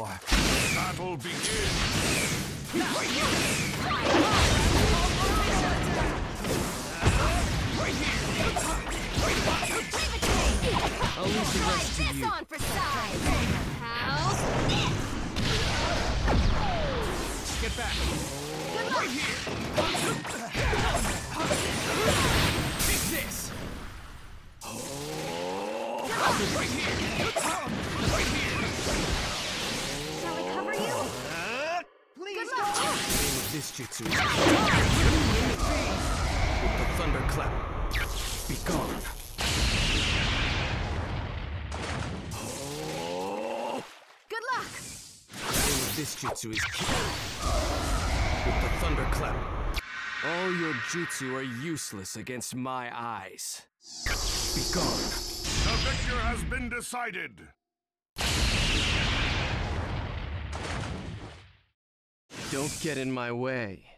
war. Battle begins. Always the rest to you. on for size. How? Get back. Right here. Take this. Oh. Right here. This jutsu is with the thunderclap. Be gone. Good luck. name this jutsu is Ki. With the thunderclap. All your jutsu are useless against my eyes. Be gone. The victor has been decided. Don't get in my way.